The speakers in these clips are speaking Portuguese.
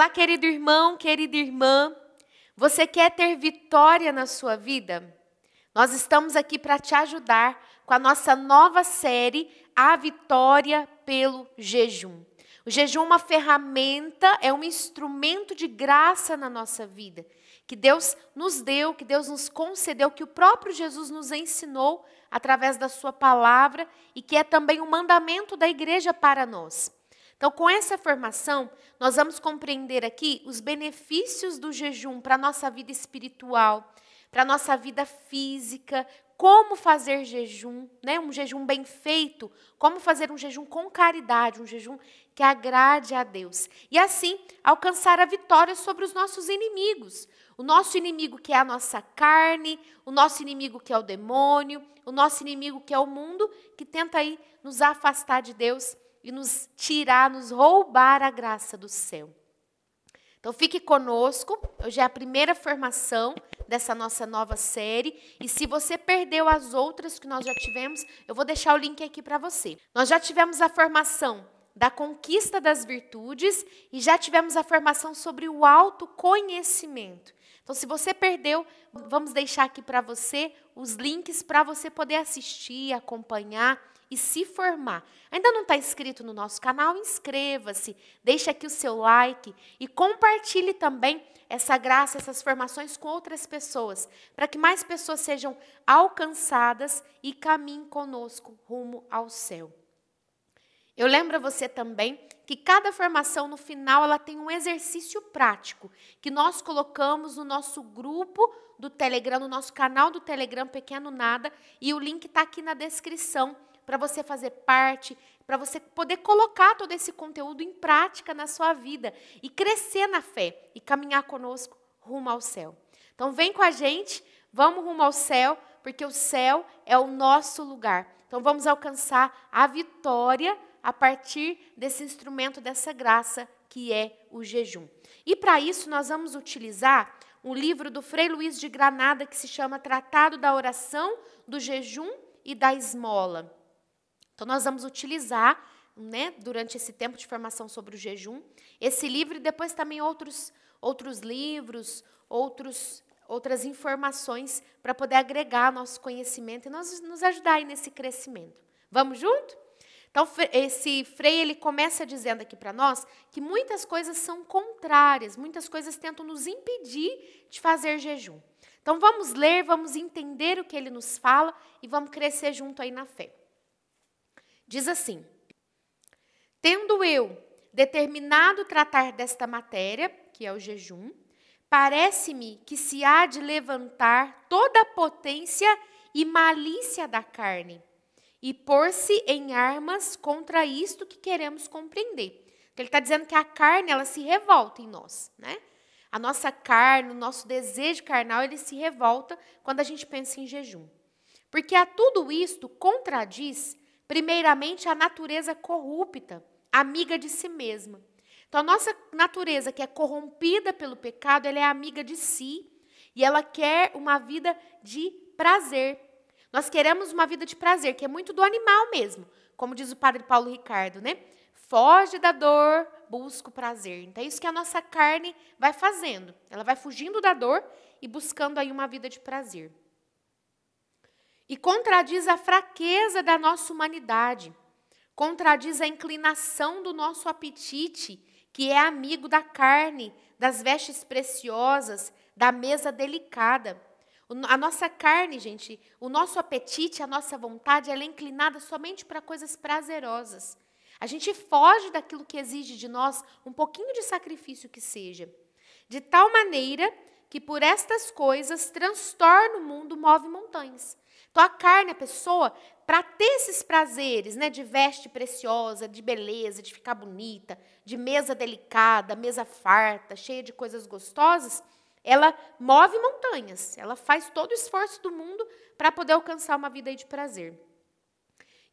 Olá, querido irmão, querida irmã. Você quer ter vitória na sua vida? Nós estamos aqui para te ajudar com a nossa nova série A Vitória pelo Jejum. O jejum é uma ferramenta, é um instrumento de graça na nossa vida, que Deus nos deu, que Deus nos concedeu, que o próprio Jesus nos ensinou através da sua palavra e que é também um mandamento da igreja para nós. Então, com essa formação, nós vamos compreender aqui os benefícios do jejum para a nossa vida espiritual, para a nossa vida física, como fazer jejum, né? um jejum bem feito, como fazer um jejum com caridade, um jejum que agrade a Deus. E assim alcançar a vitória sobre os nossos inimigos. O nosso inimigo que é a nossa carne, o nosso inimigo que é o demônio, o nosso inimigo que é o mundo, que tenta aí nos afastar de Deus e nos tirar, nos roubar a graça do céu. Então fique conosco, hoje é a primeira formação dessa nossa nova série, e se você perdeu as outras que nós já tivemos, eu vou deixar o link aqui para você. Nós já tivemos a formação da conquista das virtudes e já tivemos a formação sobre o autoconhecimento. Então, se você perdeu, vamos deixar aqui para você os links para você poder assistir, acompanhar e se formar. Ainda não está inscrito no nosso canal? Inscreva-se, deixe aqui o seu like e compartilhe também essa graça, essas formações com outras pessoas, para que mais pessoas sejam alcançadas e caminhem conosco rumo ao céu. Eu lembro a você também que cada formação no final ela tem um exercício prático que nós colocamos no nosso grupo do Telegram, no nosso canal do Telegram Pequeno Nada, e o link está aqui na descrição para você fazer parte, para você poder colocar todo esse conteúdo em prática na sua vida e crescer na fé e caminhar conosco rumo ao céu. Então vem com a gente, vamos rumo ao céu, porque o céu é o nosso lugar. Então vamos alcançar a vitória a partir desse instrumento dessa graça que é o jejum. E para isso nós vamos utilizar um livro do Frei Luiz de Granada que se chama Tratado da Oração, do Jejum e da Esmola. Então, nós vamos utilizar, né, durante esse tempo de formação sobre o jejum, esse livro e depois também outros, outros livros, outros, outras informações para poder agregar nosso conhecimento e nos, nos ajudar aí nesse crescimento. Vamos junto? Então, esse Frei ele começa dizendo aqui para nós que muitas coisas são contrárias, muitas coisas tentam nos impedir de fazer jejum. Então, vamos ler, vamos entender o que ele nos fala e vamos crescer junto aí na fé. Diz assim: Tendo eu determinado tratar desta matéria, que é o jejum, parece-me que se há de levantar toda a potência e malícia da carne e pôr-se em armas contra isto que queremos compreender. Então, ele está dizendo que a carne ela se revolta em nós, né? A nossa carne, o nosso desejo carnal, ele se revolta quando a gente pensa em jejum. Porque a tudo isto contradiz primeiramente, a natureza corrupta, amiga de si mesma. Então, a nossa natureza, que é corrompida pelo pecado, ela é amiga de si e ela quer uma vida de prazer. Nós queremos uma vida de prazer, que é muito do animal mesmo, como diz o padre Paulo Ricardo, né? Foge da dor, busca o prazer. Então, é isso que a nossa carne vai fazendo. Ela vai fugindo da dor e buscando aí uma vida de prazer e contradiz a fraqueza da nossa humanidade, contradiz a inclinação do nosso apetite, que é amigo da carne, das vestes preciosas, da mesa delicada. A nossa carne, gente, o nosso apetite, a nossa vontade, ela é inclinada somente para coisas prazerosas. A gente foge daquilo que exige de nós um pouquinho de sacrifício que seja. De tal maneira que por estas coisas transtorna o mundo, move montanhas. Então, a carne, a pessoa, para ter esses prazeres, né, de veste preciosa, de beleza, de ficar bonita, de mesa delicada, mesa farta, cheia de coisas gostosas, ela move montanhas, ela faz todo o esforço do mundo para poder alcançar uma vida de prazer.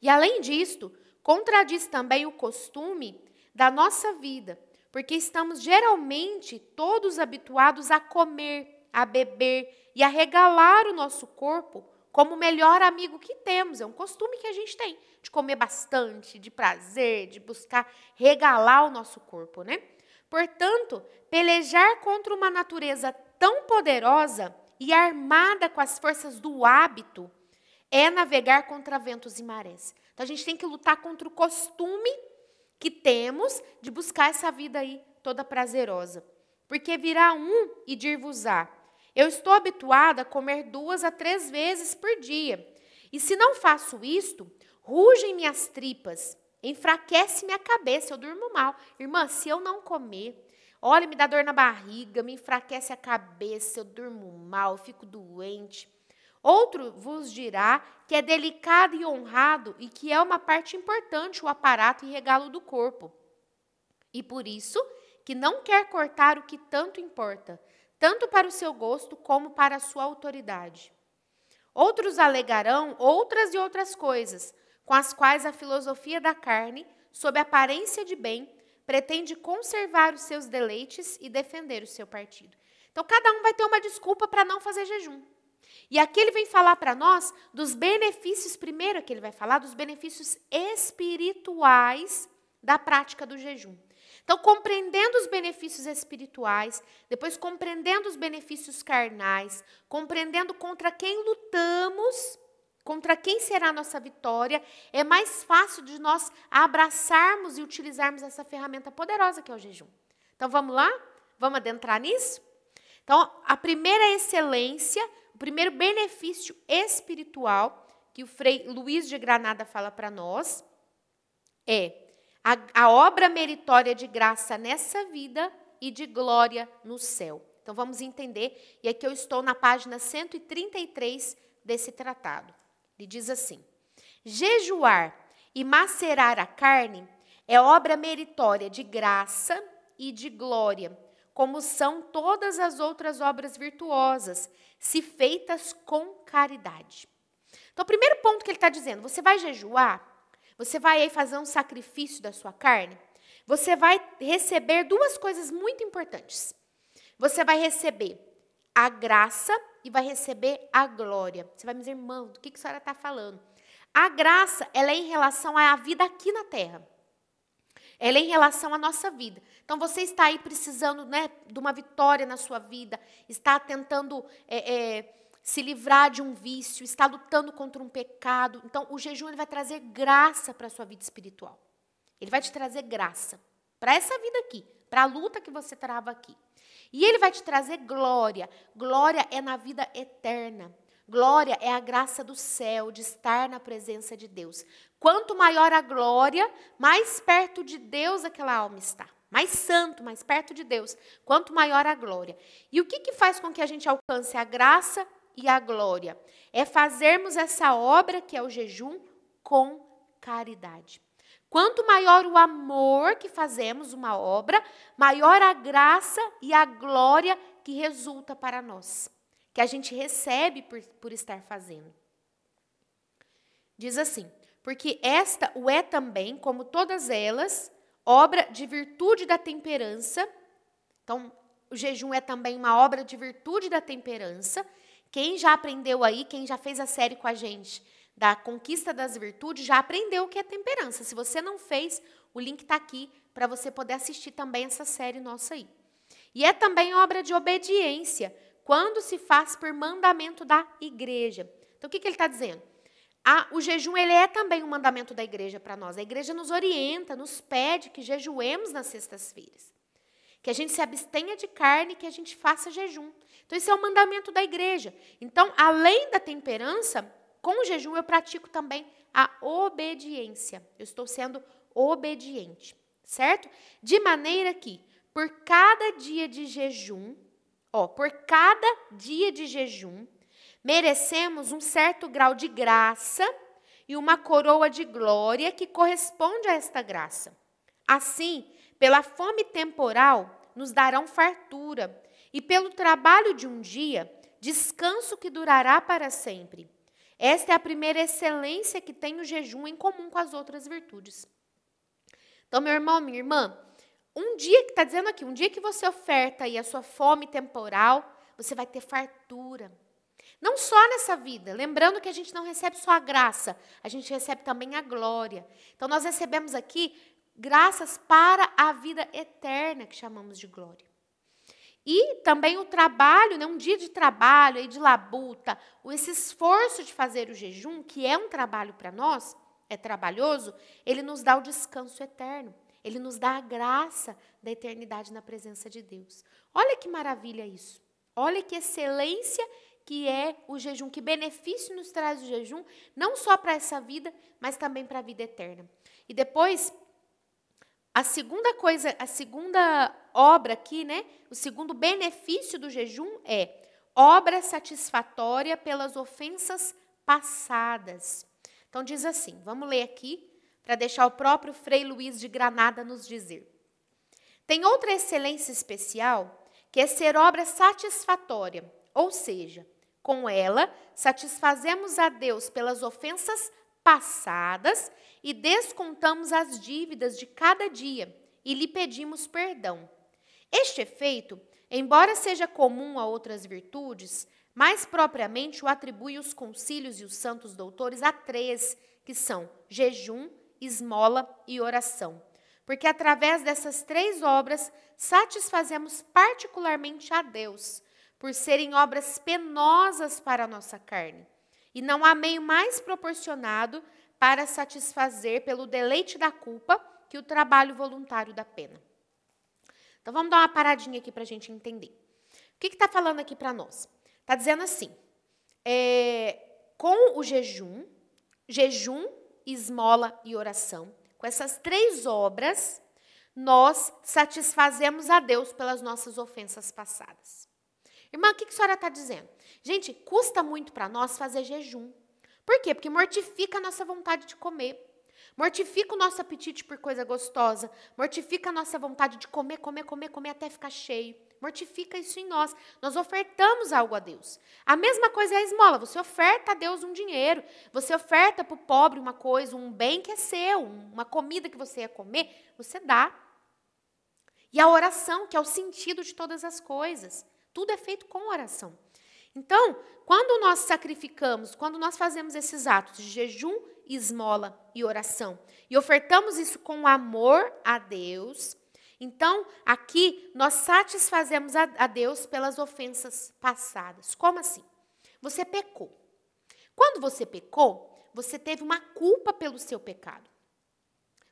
E além disto, contradiz também o costume da nossa vida, porque estamos geralmente todos habituados a comer, a beber e a regalar o nosso corpo como o melhor amigo que temos. É um costume que a gente tem de comer bastante, de prazer, de buscar regalar o nosso corpo, né? Portanto, pelejar contra uma natureza tão poderosa e armada com as forças do hábito é navegar contra ventos e marés. Então a gente tem que lutar contra o costume que temos de buscar essa vida aí toda prazerosa. Porque virá um e dir-vos-á: Eu estou habituada a comer duas a três vezes por dia. E se não faço isto, rugem minhas tripas, enfraquece minha cabeça, eu durmo mal. Irmã, se eu não comer, olha, me dá dor na barriga, me enfraquece a cabeça, eu durmo mal, eu fico doente. Outro vos dirá que é delicado e honrado e que é uma parte importante o aparato e regalo do corpo. E por isso que não quer cortar o que tanto importa, tanto para o seu gosto como para a sua autoridade. Outros alegarão outras e outras coisas, com as quais a filosofia da carne, sob aparência de bem, pretende conservar os seus deleites e defender o seu partido. Então, cada um vai ter uma desculpa para não fazer jejum. E aqui ele vem falar para nós dos benefícios, primeiro que ele vai falar dos benefícios espirituais da prática do jejum. Então, compreendendo os benefícios espirituais, depois compreendendo os benefícios carnais, compreendendo contra quem lutamos, contra quem será a nossa vitória, é mais fácil de nós abraçarmos e utilizarmos essa ferramenta poderosa que é o jejum. Então, vamos lá? Vamos adentrar nisso? Então, a primeira excelência o primeiro benefício espiritual que o Frei Luiz de Granada fala para nós é a, a obra meritória de graça nessa vida e de glória no céu. Então vamos entender, e aqui eu estou na página 133 desse tratado. Ele diz assim: Jejuar e macerar a carne é obra meritória de graça e de glória, como são todas as outras obras virtuosas, se feitas com caridade. Então, o primeiro ponto que ele está dizendo, você vai jejuar, você vai aí fazer um sacrifício da sua carne, você vai receber duas coisas muito importantes. Você vai receber a graça e vai receber a glória. Você vai me dizer, irmão, do que, que a senhora está falando? A graça, ela é em relação à vida aqui na terra. Ela é em relação à nossa vida. Então, você está aí precisando né, de uma vitória na sua vida, está tentando é, é, se livrar de um vício, está lutando contra um pecado. Então, o jejum ele vai trazer graça para a sua vida espiritual. Ele vai te trazer graça para essa vida aqui, para a luta que você trava aqui. E ele vai te trazer glória. Glória é na vida eterna. Glória é a graça do céu, de estar na presença de Deus. Quanto maior a glória, mais perto de Deus aquela alma está. Mais santo, mais perto de Deus. Quanto maior a glória. E o que, que faz com que a gente alcance a graça e a glória? É fazermos essa obra, que é o jejum, com caridade. Quanto maior o amor que fazemos uma obra, maior a graça e a glória que resulta para nós que a gente recebe por, por estar fazendo. Diz assim: porque esta o é também, como todas elas, obra de virtude da temperança. Então, o jejum é também uma obra de virtude da temperança. Quem já aprendeu aí, quem já fez a série com a gente da conquista das virtudes, já aprendeu o que é temperança. Se você não fez, o link está aqui para você poder assistir também essa série nossa aí. E é também obra de obediência, quando se faz por mandamento da igreja. Então, o que, que ele está dizendo? Ah, o jejum ele é também um mandamento da igreja para nós. A igreja nos orienta, nos pede que jejuemos nas sextas-feiras. Que a gente se abstenha de carne, que a gente faça jejum. Então, isso é o mandamento da igreja. Então, além da temperança, com o jejum eu pratico também a obediência. Eu estou sendo obediente, certo? De maneira que, por cada dia de jejum, Ó, por cada dia de jejum, merecemos um certo grau de graça e uma coroa de glória que corresponde a esta graça. Assim, pela fome temporal, nos darão fartura, e pelo trabalho de um dia, descanso que durará para sempre. Esta é a primeira excelência que tem o jejum em comum com as outras virtudes. Então, meu irmão, minha irmã, um dia que está dizendo aqui, um dia que você oferta aí a sua fome temporal, você vai ter fartura. Não só nessa vida, lembrando que a gente não recebe só a graça, a gente recebe também a glória. Então nós recebemos aqui graças para a vida eterna que chamamos de glória. E também o trabalho, né, um dia de trabalho, aí de labuta, esse esforço de fazer o jejum, que é um trabalho para nós, é trabalhoso, ele nos dá o descanso eterno. Ele nos dá a graça da eternidade na presença de Deus. Olha que maravilha isso. Olha que excelência que é o jejum, que benefício nos traz o jejum, não só para essa vida, mas também para a vida eterna. E depois, a segunda coisa, a segunda obra aqui, né? O segundo benefício do jejum é obra satisfatória pelas ofensas passadas. Então diz assim, vamos ler aqui para deixar o próprio Frei Luiz de Granada nos dizer. Tem outra excelência especial que é ser obra satisfatória, ou seja, com ela satisfazemos a Deus pelas ofensas passadas e descontamos as dívidas de cada dia e lhe pedimos perdão. Este efeito, embora seja comum a outras virtudes, mais propriamente o atribui os concílios e os santos doutores a três, que são jejum, esmola e oração porque através dessas três obras satisfazemos particularmente a Deus, por serem obras penosas para a nossa carne. E não há meio mais proporcionado para satisfazer pelo deleite da culpa que o trabalho voluntário da pena. Então vamos dar uma paradinha aqui para a gente entender. O que está falando aqui para nós? Está dizendo assim: é, com o jejum, jejum, esmola e oração, com essas três obras, nós satisfazemos a Deus pelas nossas ofensas passadas. Irmã, o que a senhora está dizendo? Gente, custa muito para nós fazer jejum. Por quê? Porque mortifica a nossa vontade de comer. Mortifica o nosso apetite por coisa gostosa. Mortifica a nossa vontade de comer, comer, comer, comer até ficar cheio. Mortifica isso em nós. Nós ofertamos algo a Deus. A mesma coisa é a esmola. Você oferta a Deus um dinheiro. Você oferta para o pobre uma coisa, um bem que é seu, uma comida que você ia comer. Você dá. E a oração, que é o sentido de todas as coisas. Tudo é feito com oração. Então, quando nós sacrificamos, quando nós fazemos esses atos de jejum, esmola e oração, e ofertamos isso com amor a Deus, então, aqui nós satisfazemos a, a Deus pelas ofensas passadas. Como assim? Você pecou. Quando você pecou, você teve uma culpa pelo seu pecado.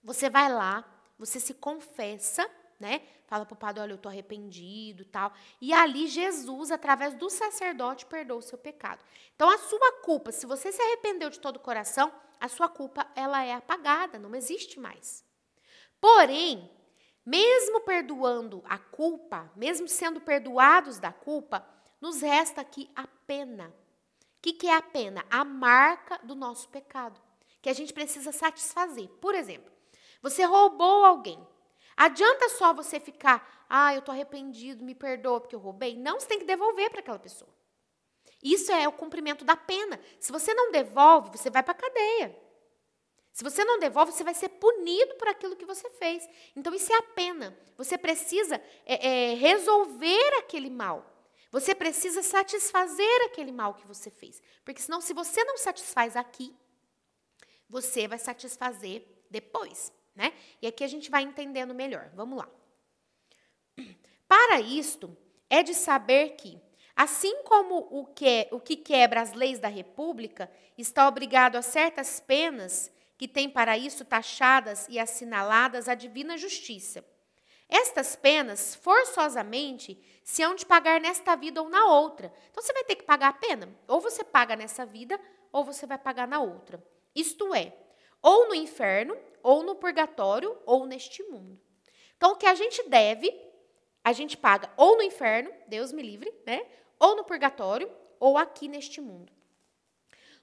Você vai lá, você se confessa, né? Fala para o padre, olha, eu estou arrependido tal. E ali Jesus, através do sacerdote, perdoa o seu pecado. Então, a sua culpa, se você se arrependeu de todo o coração, a sua culpa, ela é apagada, não existe mais. Porém, mesmo perdoando a culpa, mesmo sendo perdoados da culpa, nos resta aqui a pena. O que, que é a pena? A marca do nosso pecado, que a gente precisa satisfazer. Por exemplo, você roubou alguém. Adianta só você ficar, ah, eu estou arrependido, me perdoa porque eu roubei. Não, você tem que devolver para aquela pessoa. Isso é o cumprimento da pena. Se você não devolve, você vai para a cadeia. Se você não devolve, você vai ser punido por aquilo que você fez. Então, isso é a pena. Você precisa é, é, resolver aquele mal. Você precisa satisfazer aquele mal que você fez. Porque senão, se você não satisfaz aqui, você vai satisfazer depois. Né? E aqui a gente vai entendendo melhor. Vamos lá. Para isto, é de saber que, assim como o que, o que quebra as leis da República está obrigado a certas penas que tem para isso taxadas e assinaladas a divina justiça. Estas penas, forçosamente, se hão de pagar nesta vida ou na outra. Então você vai ter que pagar a pena. Ou você paga nessa vida, ou você vai pagar na outra. Isto é, ou no inferno, ou no purgatório, ou neste mundo. Então o que a gente deve, a gente paga ou no inferno, Deus me livre, né? Ou no purgatório, ou aqui neste mundo.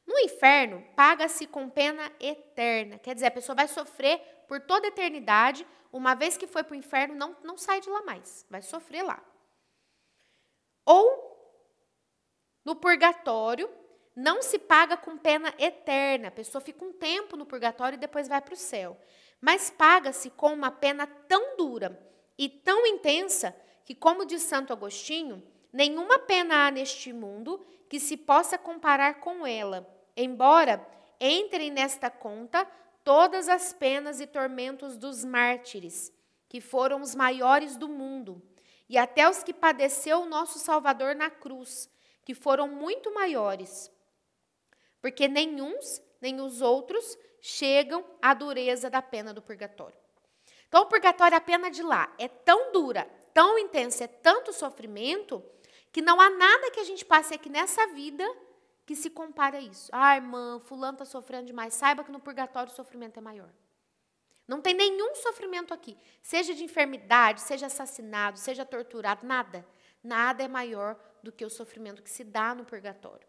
No inferno, paga-se com pena eterna. Quer dizer, a pessoa vai sofrer por toda a eternidade. Uma vez que foi para o inferno, não, não sai de lá mais. Vai sofrer lá. Ou, no purgatório, não se paga com pena eterna. A pessoa fica um tempo no purgatório e depois vai para o céu. Mas paga-se com uma pena tão dura e tão intensa que, como diz Santo Agostinho, nenhuma pena há neste mundo que se possa comparar com ela, embora entrem nesta conta todas as penas e tormentos dos mártires, que foram os maiores do mundo, e até os que padeceu o nosso Salvador na cruz, que foram muito maiores. Porque nenhuns, nem os outros chegam à dureza da pena do purgatório. Então, o purgatório, a pena de lá, é tão dura, tão intensa, é tanto sofrimento, que não há nada que a gente passe aqui nessa vida que se compare a isso. Ah, irmã, fulano está sofrendo demais. Saiba que no purgatório o sofrimento é maior. Não tem nenhum sofrimento aqui, seja de enfermidade, seja assassinado, seja torturado, nada. Nada é maior do que o sofrimento que se dá no purgatório.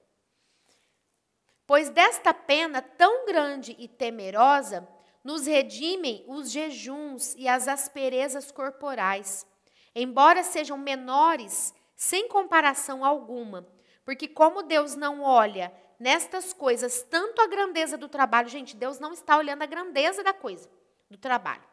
Pois desta pena tão grande e temerosa, nos redimem os jejuns e as asperezas corporais, embora sejam menores sem comparação alguma, porque como Deus não olha nestas coisas tanto a grandeza do trabalho, gente, Deus não está olhando a grandeza da coisa, do trabalho,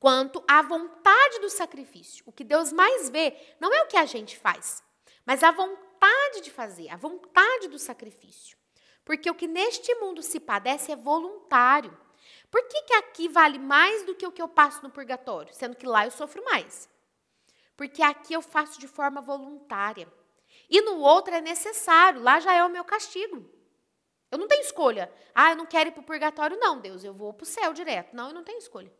quanto a vontade do sacrifício. O que Deus mais vê não é o que a gente faz, mas a vontade de fazer, a vontade do sacrifício. Porque o que neste mundo se padece é voluntário. Por que, que aqui vale mais do que o que eu passo no purgatório, sendo que lá eu sofro mais? Porque aqui eu faço de forma voluntária. E no outro é necessário, lá já é o meu castigo. Eu não tenho escolha. Ah, eu não quero ir para o purgatório, não, Deus, eu vou para o céu direto. Não, eu não tenho escolha.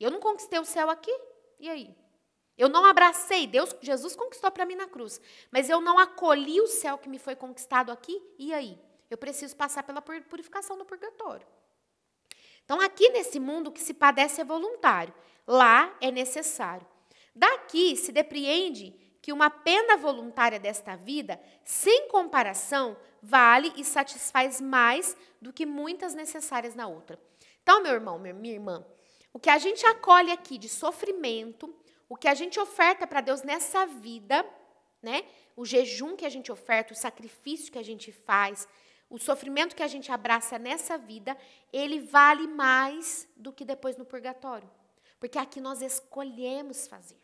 Eu não conquistei o céu aqui, e aí? Eu não abracei, Deus, Jesus conquistou para mim na cruz, mas eu não acolhi o céu que me foi conquistado aqui, e aí? Eu preciso passar pela purificação do purgatório. Então, aqui nesse mundo, o que se padece é voluntário, lá é necessário. Daqui se depreende que uma pena voluntária desta vida, sem comparação, vale e satisfaz mais do que muitas necessárias na outra. Então, meu irmão, minha irmã, o que a gente acolhe aqui de sofrimento, o que a gente oferta para Deus nessa vida, né? O jejum que a gente oferta, o sacrifício que a gente faz, o sofrimento que a gente abraça nessa vida, ele vale mais do que depois no purgatório. Porque aqui nós escolhemos fazer.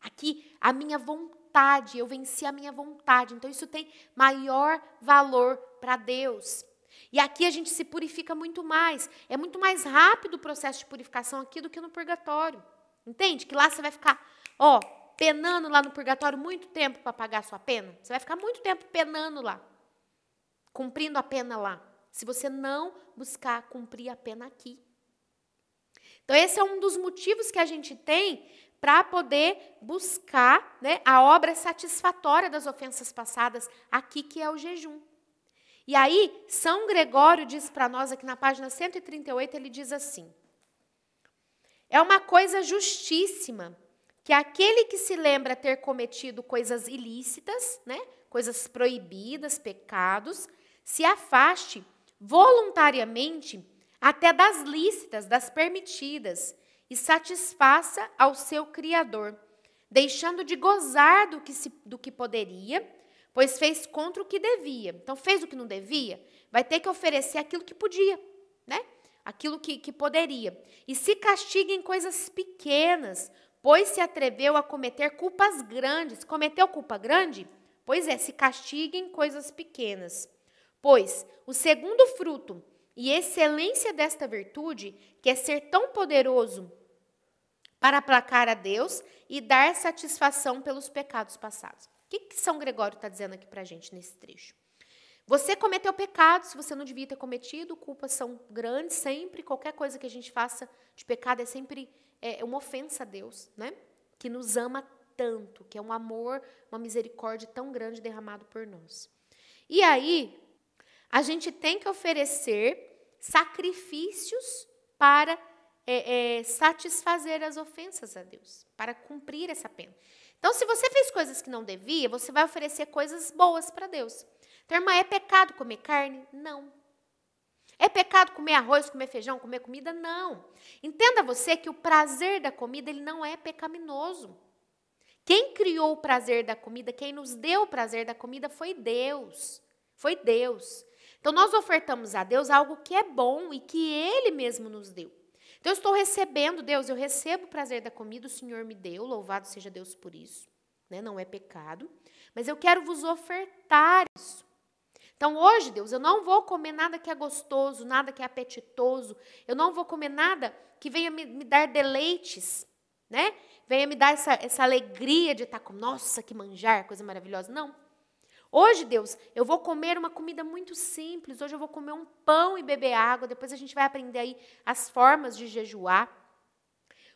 Aqui a minha vontade, eu venci a minha vontade. Então isso tem maior valor para Deus. E aqui a gente se purifica muito mais. É muito mais rápido o processo de purificação aqui do que no purgatório. Entende? Que lá você vai ficar, ó, penando lá no purgatório muito tempo para pagar a sua pena. Você vai ficar muito tempo penando lá, cumprindo a pena lá. Se você não buscar cumprir a pena aqui. Então, esse é um dos motivos que a gente tem para poder buscar né, a obra satisfatória das ofensas passadas aqui, que é o jejum. E aí, São Gregório diz para nós aqui na página 138, ele diz assim: é uma coisa justíssima que aquele que se lembra ter cometido coisas ilícitas, né, coisas proibidas, pecados, se afaste voluntariamente até das lícitas, das permitidas, e satisfaça ao seu Criador, deixando de gozar do que, se, do que poderia, pois fez contra o que devia. Então, fez o que não devia, vai ter que oferecer aquilo que podia, né? Aquilo que, que poderia. E se castiga em coisas pequenas, pois se atreveu a cometer culpas grandes. Cometeu culpa grande? Pois é, se castiga em coisas pequenas. Pois o segundo fruto e excelência desta virtude, que é ser tão poderoso para aplacar a Deus e dar satisfação pelos pecados passados. O que, que São Gregório está dizendo aqui para a gente nesse trecho? Você cometeu pecado, se você não devia ter cometido, culpas são grandes sempre. Qualquer coisa que a gente faça de pecado é sempre é, uma ofensa a Deus, né? Que nos ama tanto, que é um amor, uma misericórdia tão grande derramado por nós. E aí, a gente tem que oferecer sacrifícios para é, é, satisfazer as ofensas a Deus, para cumprir essa pena. Então, se você fez coisas que não devia, você vai oferecer coisas boas para Deus. Então, irmã, é pecado comer carne? Não. É pecado comer arroz, comer feijão, comer comida? Não. Entenda você que o prazer da comida ele não é pecaminoso. Quem criou o prazer da comida, quem nos deu o prazer da comida foi Deus. Foi Deus. Então nós ofertamos a Deus algo que é bom e que Ele mesmo nos deu. Então eu estou recebendo, Deus, eu recebo o prazer da comida, o Senhor me deu, louvado seja Deus por isso. Né? Não é pecado. Mas eu quero vos ofertar isso. Então hoje, Deus, eu não vou comer nada que é gostoso, nada que é apetitoso, eu não vou comer nada que venha me, me dar deleites, né? Venha me dar essa, essa alegria de estar com, nossa, que manjar, coisa maravilhosa. Não. Hoje, Deus, eu vou comer uma comida muito simples. Hoje eu vou comer um pão e beber água. Depois a gente vai aprender aí as formas de jejuar.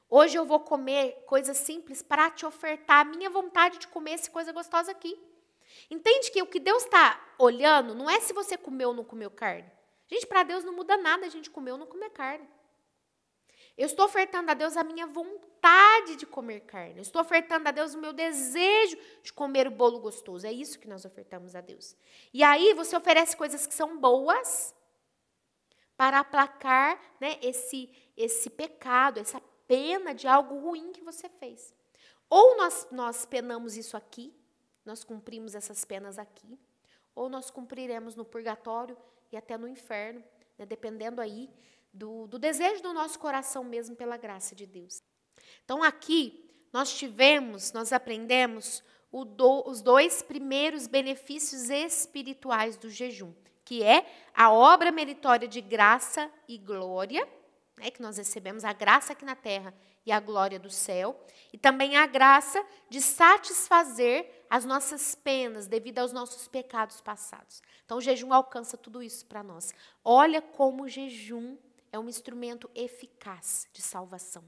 Hoje eu vou comer coisas simples para te ofertar a minha vontade de comer essa coisa gostosa aqui. Entende que o que Deus está olhando não é se você comeu ou não comeu carne. Gente, para Deus não muda nada a gente comer ou não comer carne. Eu estou ofertando a Deus a minha vontade de comer carne. Eu estou ofertando a Deus o meu desejo de comer o bolo gostoso. É isso que nós ofertamos a Deus. E aí você oferece coisas que são boas para aplacar né, esse, esse pecado, essa pena de algo ruim que você fez. Ou nós, nós penamos isso aqui, nós cumprimos essas penas aqui, ou nós cumpriremos no purgatório e até no inferno, né, dependendo aí do, do desejo do nosso coração mesmo pela graça de Deus. Então aqui nós tivemos, nós aprendemos do, os dois primeiros benefícios espirituais do jejum, que é a obra meritória de graça e glória, né, que nós recebemos a graça aqui na terra e a glória do céu, e também a graça de satisfazer as nossas penas devido aos nossos pecados passados. Então o jejum alcança tudo isso para nós. Olha como o jejum é um instrumento eficaz de salvação.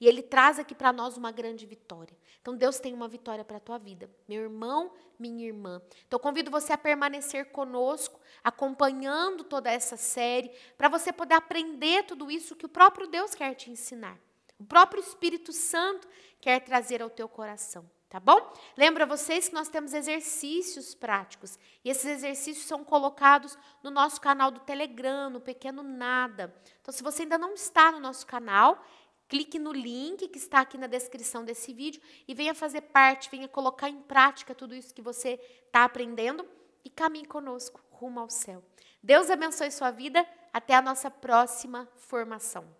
E ele traz aqui para nós uma grande vitória. Então Deus tem uma vitória para a tua vida, meu irmão, minha irmã. Então convido você a permanecer conosco, acompanhando toda essa série, para você poder aprender tudo isso que o próprio Deus quer te ensinar. O próprio Espírito Santo quer trazer ao teu coração. Tá bom? Lembra vocês que nós temos exercícios práticos. E esses exercícios são colocados no nosso canal do Telegram, no Pequeno Nada. Então, se você ainda não está no nosso canal, clique no link que está aqui na descrição desse vídeo e venha fazer parte, venha colocar em prática tudo isso que você está aprendendo e caminhe conosco rumo ao céu. Deus abençoe sua vida. Até a nossa próxima formação.